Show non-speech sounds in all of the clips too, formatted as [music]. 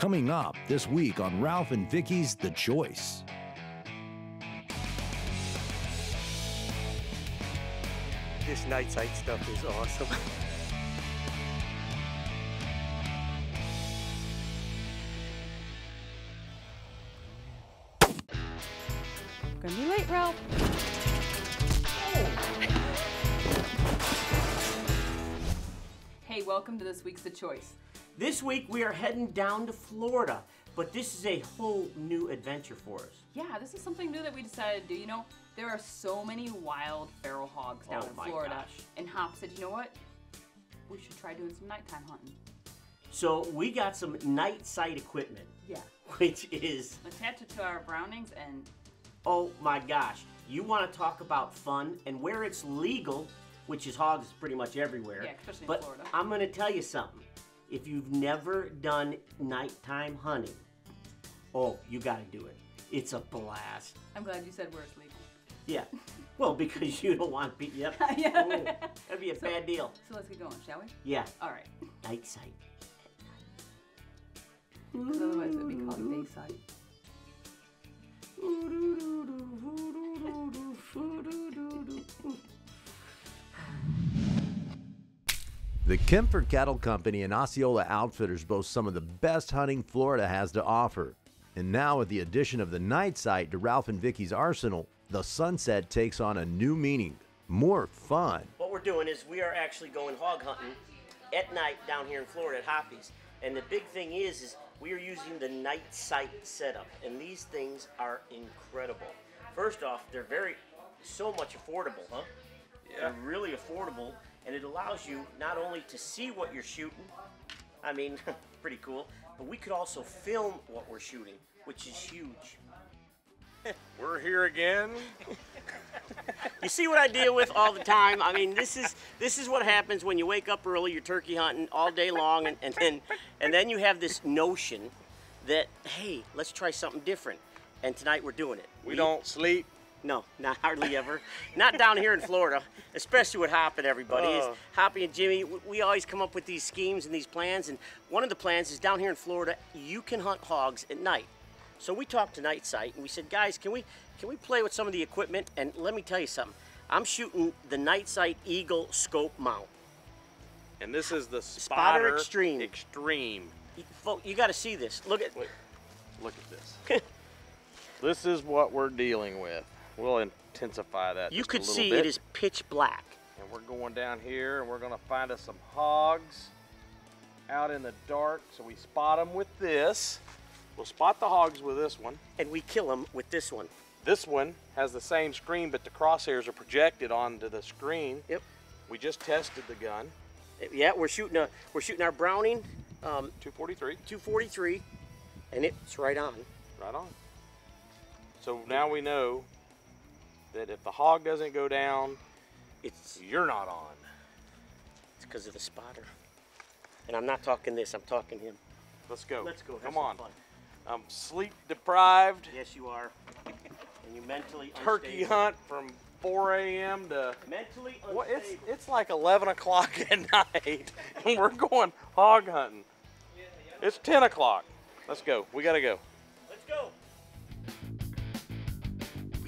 Coming up this week on Ralph and Vicki's The Choice. This night sight stuff is awesome. [laughs] Gonna be late, Ralph. Hey, welcome to this week's The Choice. This week we are heading down to Florida, but this is a whole new adventure for us. Yeah, this is something new that we decided to do. You know, there are so many wild feral hogs down Oh in Florida. gosh. And Hop said, you know what? We should try doing some nighttime hunting. So we got some night sight equipment, Yeah. which is, Attach it to our Brownings and oh my gosh, you want to talk about fun and where it's legal, which is hogs pretty much everywhere. Yeah, especially in but Florida. I'm going to tell you something. If you've never done nighttime hunting, oh, you got to do it. It's a blast. I'm glad you said where it's legal. Yeah. [laughs] Well, because you don't want to be. Yep. [laughs] Yeah. Ooh, that'd be a So- bad deal. So let's get going, shall we? Yeah. All right. Night sight. Because otherwise it would be called dayside. [laughs] The Kempfer Cattle Company and Osceola Outfitters boast some of the best hunting Florida has to offer. And now, with the addition of the night sight to Ralph and Vicki's arsenal, the sunset takes on a new meaning more fun. What we're doing is we are actually going hog hunting at night down here in Florida at Hoppy's. And the big thing is, is we are using the night sight setup, and these things are incredible. First off, they're very so much affordable, huh? Yeah. They're really affordable, and it allows you not only to see what you're shooting, I mean, [laughs] pretty cool, but we could also film what we're shooting, which is huge. [laughs] We're here again. [laughs] You see what I deal with all the time. I mean, this is this is what happens when you wake up early, you're turkey hunting all day long, and, and then and then you have this notion that hey, let's try something different. And tonight we're doing it. We don't sleep. No, not hardly ever. Not down here in Florida, especially with Hop and everybody. Is Oh. Hoppy and Jimmy, we always come up with these schemes and these plans. And one of the plans is down here in Florida, you can hunt hogs at night. So we talked to NiteSite and we said, guys, can we can we play with some of the equipment? And let me tell you something. I'm shooting the NiteSite Eagle scope mount. And this is the Spotter spotter, Extreme. Extreme. You, you got to see this. Look at. Wait, look at this. [laughs] this is what we're dealing with. We'll intensify that. You could see bit. it is pitch black. And we're going down here, and we're gonna find us some hogs out in the dark. So we spot them with this. We'll spot the hogs with this one. And we kill them with this one. This one has the same screen, but the crosshairs are projected onto the screen. Yep. We just tested the gun, Yeah, we're shooting a we're shooting our Browning um, 243, 243, and it's right on. right on. So now we know that if the hog doesn't go down, It's you're not on. it's because of the spotter. And I'm not talking this. I'm talking him. Let's go. Let's go. have Come on. fun. I'm sleep deprived. Yes, you are. and you mentally Turkey unstable. hunt from 4 a.m. to Mentally unstable. Well, it's it's like 11 o'clock [laughs] at night, and we're going hog hunting. It's 10 o'clock. Let's go. We gotta go.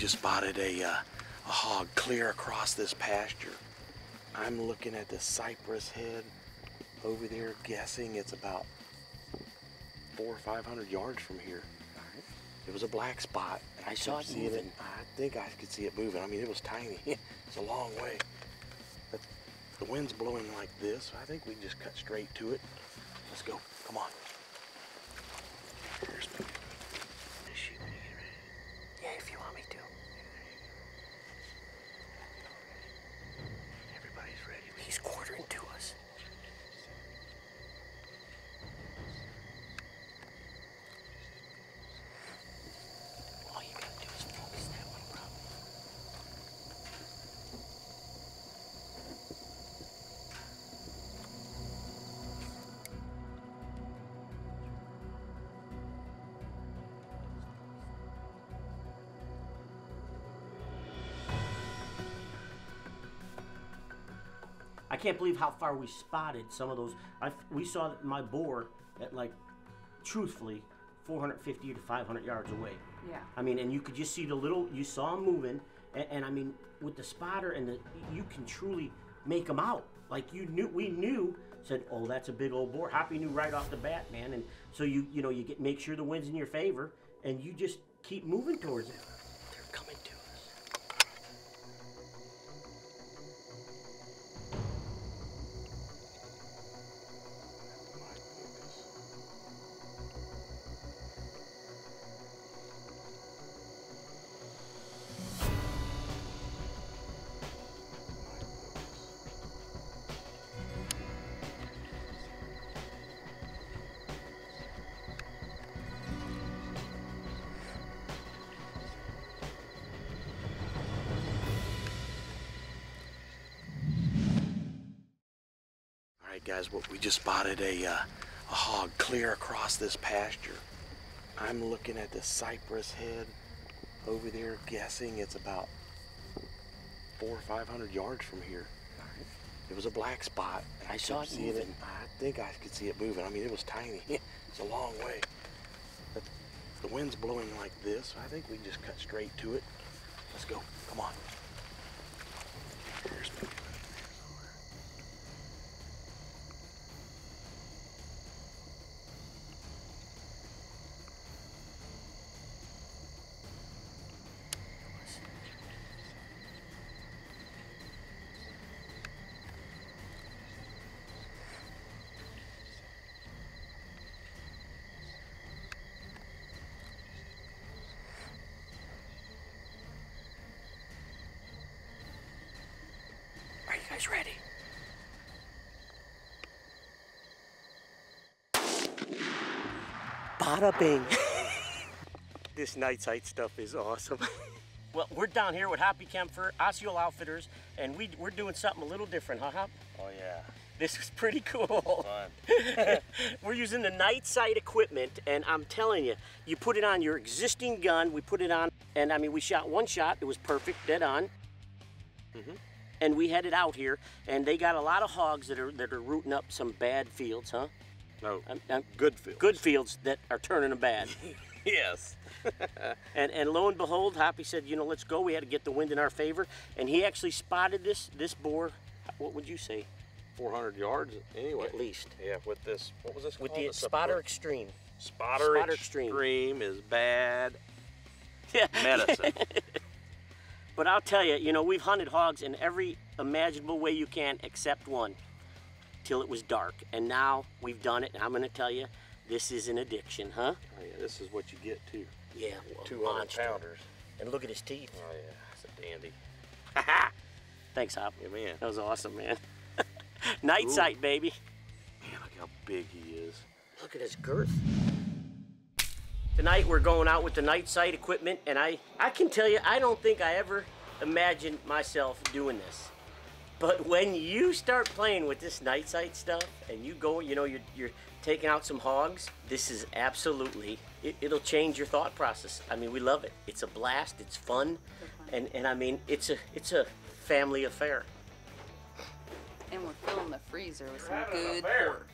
Just spotted a uh, a hog clear across this pasture. I'm looking at the cypress head over there, guessing it's about four or five hundred yards from here. It was a black spot. and I saw it moving. I think I could see it moving. I mean, it was tiny. [laughs] it's a long way. But the wind's blowing like this. I think we just cut straight to it. Let's go. Come on. I can't believe how far we spotted some of those. I, we saw my boar at like truthfully 450 to 500 yards away. Yeah. I mean, and you could just see the little, you saw them moving, and, and I mean, with the spotter and the, you can truly make them out. Like you knew, we knew, said, oh, that's a big old boar. Hoppy knew right off the bat, man. And so you, you know, you get make sure the wind's in your favor, and you just keep moving towards it. Right, guys, well, we just spotted a, uh, a hog clear across this pasture. I'm looking at the cypress head over there, guessing it's about four or five hundred yards from here. It was a black spot. and I saw it moving. I think I could see it moving. I mean, it was tiny. [laughs] it's a long way. But the wind's blowing like this. I think we can just cut straight to it. Let's go. Come on. Here's me. Are you guys ready? Bada bing. [laughs] this night sight stuff is awesome. [laughs] well, we're down here with Hoppy Kempfer, Osceola Outfitters, and we, we're doing something a little different, huh, Hop? Oh, yeah. This is pretty cool. [laughs] We're using the night sight equipment, and I'm telling you, you put it on your existing gun. We put it on, and I mean, we shot one shot. It was perfect, dead on. Mm-hmm. And we headed out here, and they got a lot of hogs that are that are rooting up some bad fields, huh? No. Um, um, Good fields. Good fields that are turning them bad. [laughs] Yes. [laughs] and and lo and behold, Hoppy said, you know, let's go. We had to get the wind in our favor, and he actually spotted this this boar. What would you say? 400 yards anyway. At least. Yeah, with this, what was this With called? the spotter upper- extreme. Spotter, Spotter extreme. extreme is bad [laughs] Yeah. medicine. But I'll tell you, you know, we've hunted hogs in every imaginable way you can except one till it was dark. And now we've done it. And I'm going to tell you, this is an addiction, huh? oh, yeah, this is what you get too. Yeah, well, 200 monster. pounders. And look at his teeth. Oh, yeah, it's a dandy. [laughs] Thanks, Hop. Yeah, man. That was awesome, man. [laughs] Night Ooh. sight, baby. Man, look how big he is. Look at his girth. Tonight we're going out with the night sight equipment, and I, I can tell you, I don't think I ever imagined myself doing this. But when you start playing with this night sight stuff, and you go, you know, you're, you're taking out some hogs, this is absolutely, it, it'll change your thought process. I mean, we love it. It's a blast. It's fun, and and I mean, it's a it's a family affair. And we're filling the freezer with some having an good pork.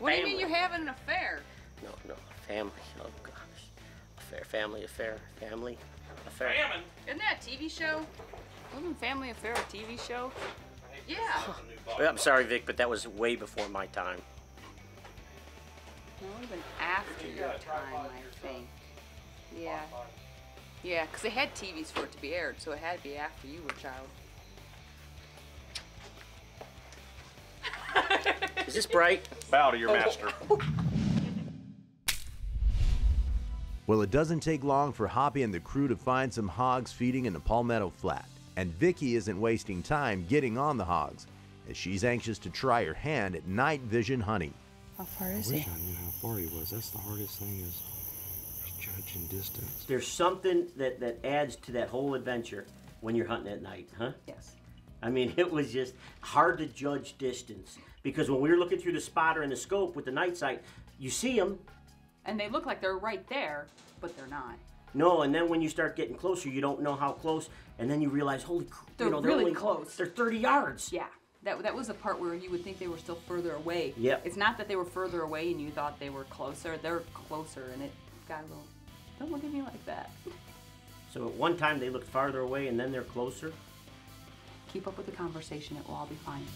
What do you mean you're having an affair? No, no, family. Oh gosh, affair, family affair, family affair. Isn't that a TV show? Wasn't Family Affair a TV show? Yeah. Well, oh, I'm sorry, Vic, but that was way before my time. It would have been after your time, I think. Yeah. Yeah, because they had TVs for it to be aired, so it had to be after you were a child. Is this bright? Bow to your [laughs] master. [laughs] Well, it doesn't take long for Hoppy and the crew to find some hogs feeding in the Palmetto Flat. And Vicki isn't wasting time getting on the hogs, as she's anxious to try her hand at night vision hunting. How far is I wish I knew how far he was. That's the hardest thing is, is judging distance. There's something that, that adds to that whole adventure when you're hunting at night, huh? Yes. I mean, [laughs] it was just hard to judge distance because when we were looking through the spotter and the scope with the night sight, you see them, And they look like they're right there, but they're not. no, and then when you start getting closer, you don't know how close, and then you realize, holy, They're you know, really only, close. They're 30 yards. Yeah. That, that was the part where you would think they were still further away. Yeah, It's not that they were further away and you thought they were closer. They're closer, and it got a little. Don't look at me like that. So at one time they looked farther away and then they're closer. Keep up with the conversation. It will all be fine.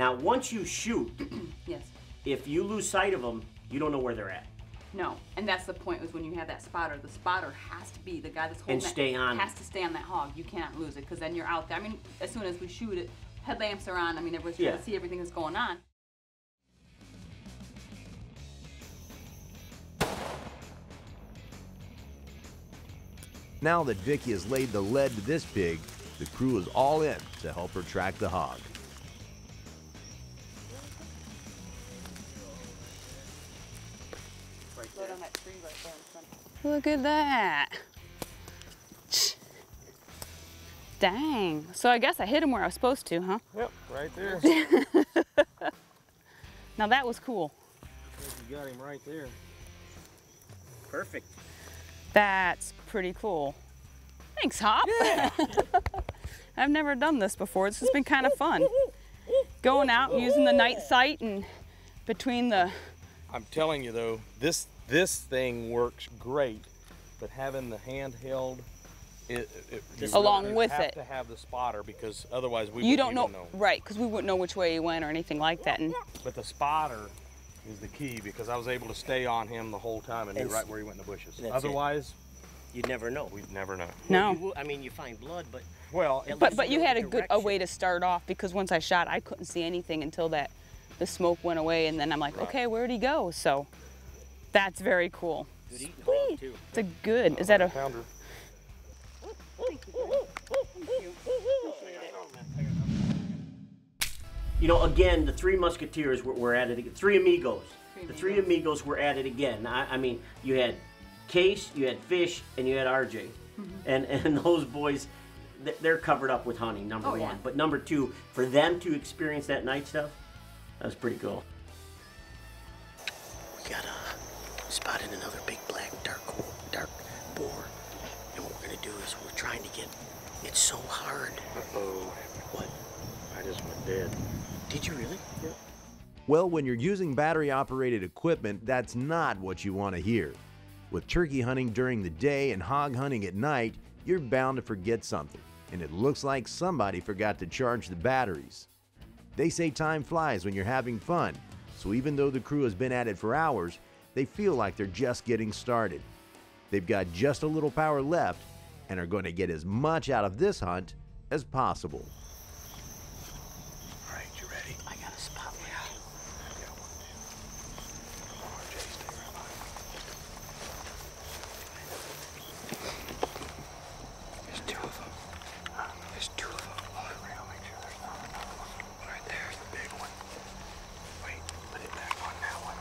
Now once you shoot, [clears throat] Yes. if you lose sight of them, you don't know where they're at. No, and that's the point. Was when you have that spotter, the spotter has to be the guy that's holding And that- stay on Has to stay on that hog. You cannot lose it because then you're out there. I mean, as soon as we shoot it, headlamps are on. I mean, everybody's trying Yeah. to see everything that's going on. Now that Vicki has laid the lead to this pig, the crew is all in to help her track the hog. Look at that. Dang. So I guess I hit him where I was supposed to, huh? Yep, right there. [laughs] Now that was cool. you got him right there. Perfect. That's pretty cool. Thanks, Hop. [laughs] I've never done this before. This has been kind of fun. Going out using the night sight and between the I'm telling you though, this this thing works great, but having the handheld, it, it you Along you with have it. to have the spotter because otherwise we you wouldn't don't know, even know. right? Because we wouldn't know which way he went or anything like that. And But the spotter is the key because I was able to stay on him the whole time and, And knew right where he went in the bushes. That's it. Otherwise, You'd never know. we'd never know. no, You will- I mean, you find blood, but Well, but but you you had the a good a way to start off because once I shot, I couldn't see anything until that the smoke went away, and then I'm like, Right. okay, where'd he go? So that's very cool. good eating. It's a good. Is that a? pounder. You know, again, the three musketeers were, were at it again. Three amigos. The three amigos were at it again. I, I mean, you had Case, you had Fish, and you had RJ. Mm-hmm. And and those boys, they're covered up with honey. number Oh, one. yeah. But number two, for them to experience that night stuff, that was pretty cool. We got uh, spotted another big black dark dark boar. And what we're gonna do is we're trying to get. It's so hard. Oh, What? I just went dead. Did you really? Well, when you're using battery operated equipment, that's not what you want to hear. With turkey hunting during the day and hog hunting at night, you're bound to forget something, and it looks like somebody forgot to charge the batteries. They say time flies when you're having fun, so even though the crew has been at it for hours, they feel like they're just getting started. They've got just a little power left and are going to get as much out of this hunt as possible. All right, you ready? I got a spot. There's two of them. There's two of them. Look around, make sure there's not another one. Right there's the big one. Wait, put it back on that one.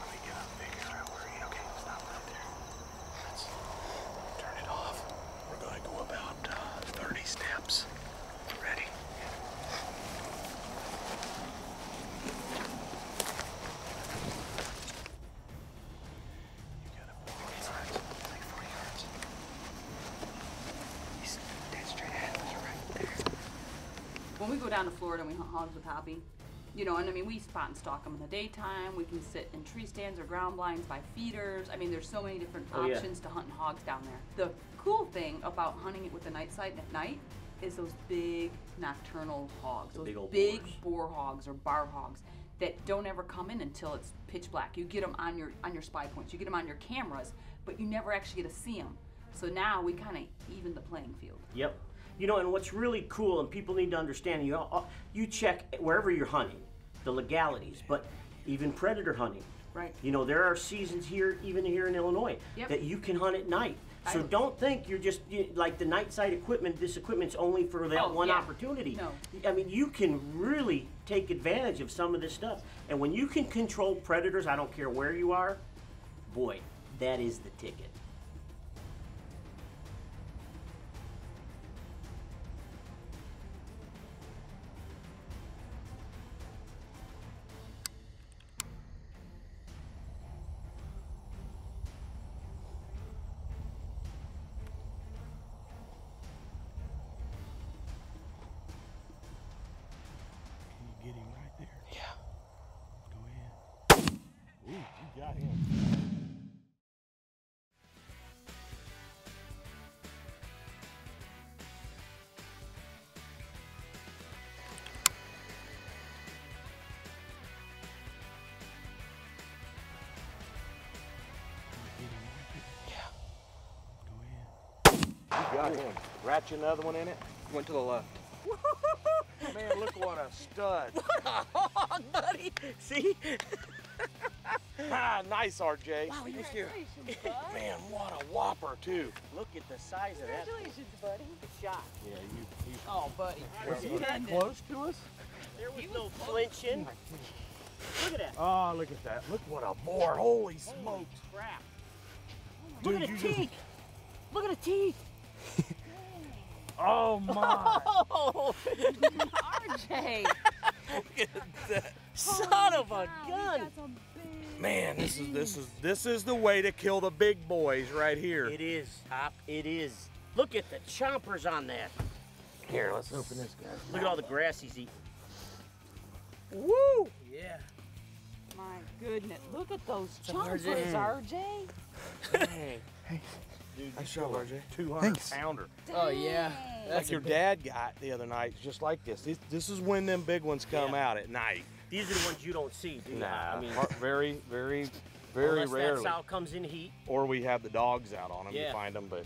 Let me get up, figure out where he. Okay, stop right there. Let's turn it off. We're gonna go about uh, 30 steps. Ready? You got it. 40 yards. Like 40 yards. He's dead straight ahead. You're right there. when we go down to Florida and we hunt hogs with Hoppy, you know, and I mean, we spot and stalk them in the daytime. We can sit in tree stands or ground blinds by feeders. I mean, there's so many different Oh, yeah. options to hunting hogs down there. The cool thing about hunting it with the night sight at night is those big nocturnal hogs, those big old big boar hogs or bar hogs that don't ever come in until it's pitch black. You get them on your on your spy points, you get them on your cameras, but you never actually get to see them. So now we kind of even the playing field. Yep. You know, and what's really cool, and people need to understand, you uh, you check wherever you're hunting, the legalities, but even predator hunting. Right. You know, there are seasons here, even here in Illinois, Yep. that you can hunt at night. So I- don't think you're just you, like the night sight equipment. This equipment's only for that Oh, one yeah. opportunity. No. I mean, you can really take advantage of some of this stuff. And when you can control predators, I don't care where you are, boy, that is the ticket. Him. You got him. Ratch another one in it. Went to the left. Man, look what a stud. [laughs] Oh, buddy, see? [laughs] ah, nice, RJ. Wow, you [laughs] Man, what a whopper, too. Look at the size of that. Congratulations, buddy. Good shot. Yeah, you. you Oh, buddy. was he that close to us? There was no flinching. Look at that. Oh, look at that. Look what a boar. Holy smokes. Crap. Look Dude, at you the just- teeth. Look at the teeth. [laughs] Oh, my. Oh, RJ. son of a gun. Man, this is this is [clears throat] this is the way to kill the big boys right here. It is, Hop. It is. Look at the chompers on that. Here, let's open this guy. Look at all the grass he's eating. Woo! Yeah. My goodness. Look at those RJ. chompers, RJ. Hey. Dude, I show RJ. 200 pounder. Oh yeah. Like your dad got the other night, just like this. This, this is when them big ones come Yeah. out at night. These are the ones you don't see, do you? I mean, Har- very, very, very unless rarely. that sow comes in heat. Or we have the dogs out on them Yeah. to find them, but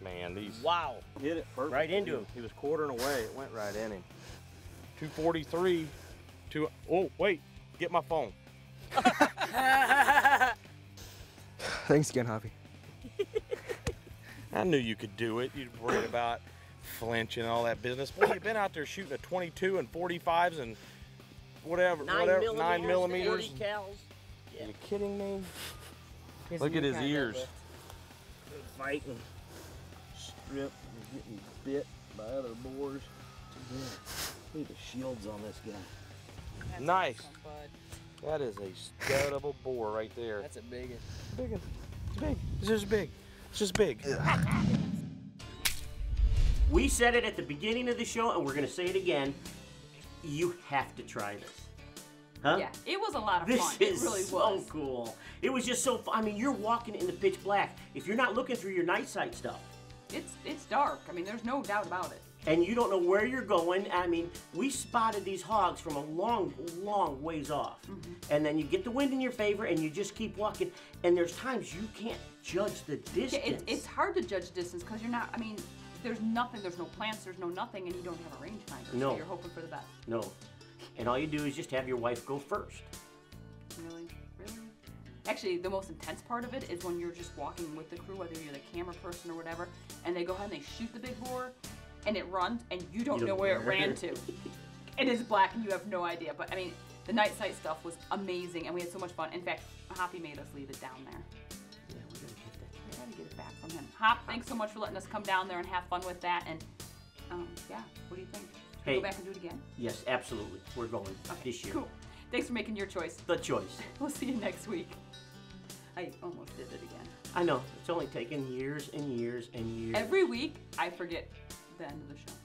man, these Wow. Hit it perfect. Right into him. He was quartering away. It went right in him. 243. Two, oh, wait, get my phone. [laughs] Thanks again, Hoppy. I knew you could do it. You'd worried about flinching and all that business. Boy, you've been out there shooting a 22 and 45s and whatever, Nine whatever, millimeters. nine millimeters. 40 cals. Are you kidding me? Look at his ears. Fighting. Strip. He's getting bit by other boars. Look at the shields on this guy. Nice. That is a stud of a boar right there. That's a big one. big. one. It's big. It's just big. It's just big. We said it at the beginning of the show, and we're going to say it again. You have to try this. Huh? Yeah, it was a lot of This fun. is it really so was. cool. It was just so fun. I mean, you're walking in the pitch black. If you're not looking through your night sight stuff, It's it's dark. I mean, there's no doubt about it. and you don't know where you're going, I mean, we spotted these hogs from a long, long ways off. Mm-hmm. And then you get the wind in your favor, and you just keep walking. And there's times you can't judge the distance. Yeah, it's, it's hard to judge distance because you're not. I mean, there's nothing. There's no plants. There's no nothing, and you don't have a rangefinder. No. So you're hoping for the best. no. And all you do is just have your wife go first. Really, really. Actually, the most intense part of it is when you're just walking with the crew, whether you're the camera person or whatever, and they go ahead and they shoot the big boar, and it runs, and you don't You know don't where it ran to. [laughs] it is black, and you have no idea. But I mean, the night sight stuff was amazing, and we had so much fun. In fact, Hoppy made us leave it down there. Back from him. Hop, thanks so much for letting us come down there and have fun with that. And um, yeah, what do you think? Should we Hey. go back and do it again? Yes, absolutely. We're going this year. Cool. Thanks for making your choice. The choice. [laughs] We'll see you next week. I almost did it again. I know. It's only taken years and years and years. Every week, I forget the end of the show.